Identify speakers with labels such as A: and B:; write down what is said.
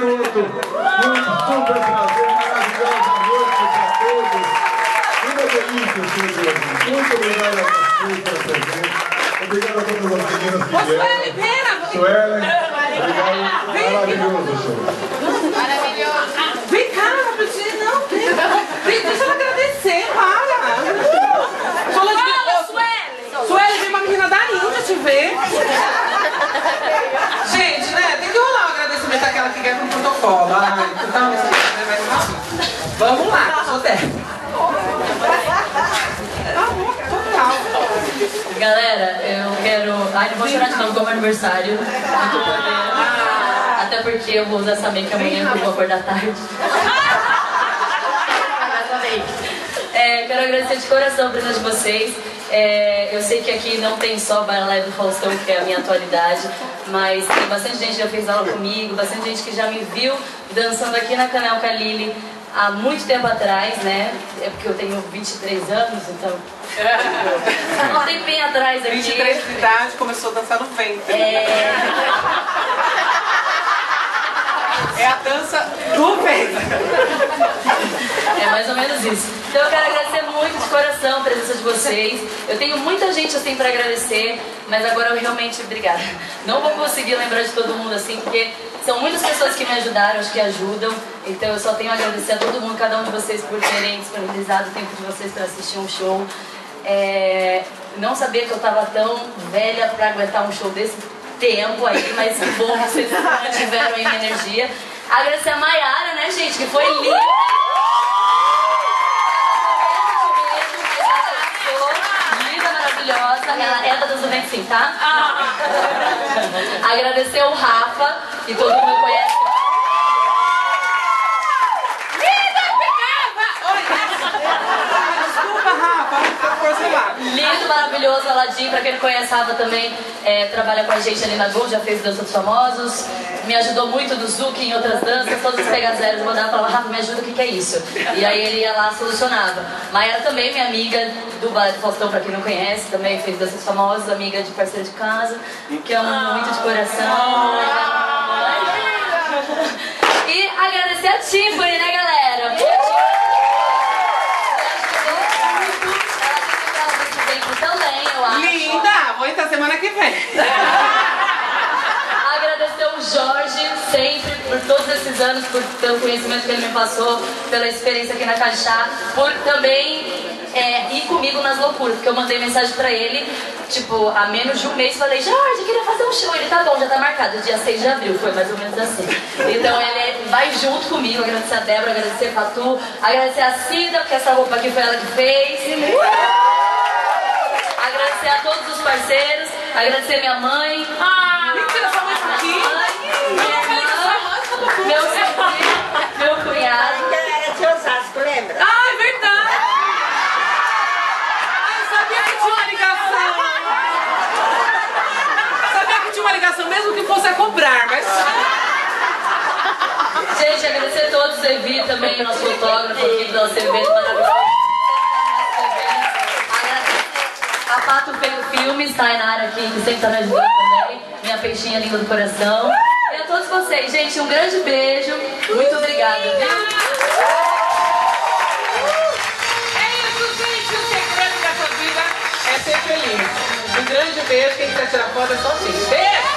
A: minuto. Muito, super prazer, maravilhosa noite para todos. Uma delícia, Silvia. Muito obrigado a vocês pela presença. Obrigado a todas as meninas que vieram. Suelen Pena. Suelen, Ai, assim. Vamos lá, sou. Tá total.
B: Galera, eu quero. Ai, não vou chorar de novo como aniversário. Muito poder. Até porque eu vou usar essa make amanhã eu vou acordar tarde. É, quero agradecer de coração a presença de vocês. É, eu sei que aqui não tem só do Faustão, que é a minha atualidade, mas tem bastante gente que já fez aula comigo, bastante gente que já me viu dançando aqui na Canal Kalili há muito tempo atrás, né? É porque eu tenho 23 anos, então. Há um tempinho atrás aqui.
A: 23 de idade, começou a dançar no ventre.
B: É,
A: É a dança do ventre.
B: é mais ou menos isso. Então eu quero agradecer muito de coração a presença de vocês. Eu tenho muita gente assim pra agradecer, mas agora eu realmente, obrigada. Não vou conseguir lembrar de todo mundo assim, porque são muitas pessoas que me ajudaram, acho que ajudam. Então eu só tenho a agradecer a todo mundo, cada um de vocês por terem disponibilizado o tempo de vocês para assistir um show. É, não sabia que eu tava tão velha pra aguentar um show desse tempo aí, mas que bom que vocês mantiveram aí minha energia. Agradecer a Mayara, né, gente, que foi. Linda, Ela é da Dança sim, tá? Agradecer o Rafa, que todo mundo conhece. Lindo, maravilhoso, Aladim, pra quem não conhece, a Rafa também é, trabalha com a gente ali na Gold, já fez Dança dos Famosos, me ajudou muito do Zuki em outras danças, todos os pegar zeros, mandava falava, Rafa, me ajuda, o que, que é isso? E aí ele ia lá, solucionava. Mayara também, minha amiga do Balé do Faustão, pra quem não conhece, também fez Danças Famosas, amiga de parceira de casa, que amo muito de coração.
A: Vem.
B: Agradecer o Jorge sempre por todos esses anos, por, pelo conhecimento que ele me passou, pela experiência aqui na Caixá, por também é, ir comigo nas loucuras, porque eu mandei mensagem pra ele, tipo, há menos de um mês, falei, Jorge, queria fazer um show. Ele tá bom, já tá marcado, dia 6 de abril, foi mais ou menos assim. Então ele vai junto comigo, agradecer a Débora, agradecer a Fatu, agradecer a Cida, porque essa roupa aqui foi ela que fez. Agradecer a todos os parceiros, agradecer minha mãe.
A: Mentira, sua mãe tá aqui.
B: Minha irmã, meu sobrinho, meu cunhado.
C: Então era de Osasco, lembra?
A: Ah, é verdade. Ah, eu sabia que tinha uma ligação. Sabia que tinha uma ligação, mesmo que fosse a cobrar, mas...
B: Gente, agradecer a todos, Evi também, nosso fotógrafo aqui do nosso evento maravilhoso. A Pato Feio Filmes, Tainara aqui, que sempre tá me ajudando também. Minha peixinha linda do coração. E a todos vocês, gente, um grande beijo. Muito obrigada, viu?
A: É isso, gente. O segredo dessa vida é ser feliz. Um grande beijo. Quem quiser tirar foto é só assim. Beijo!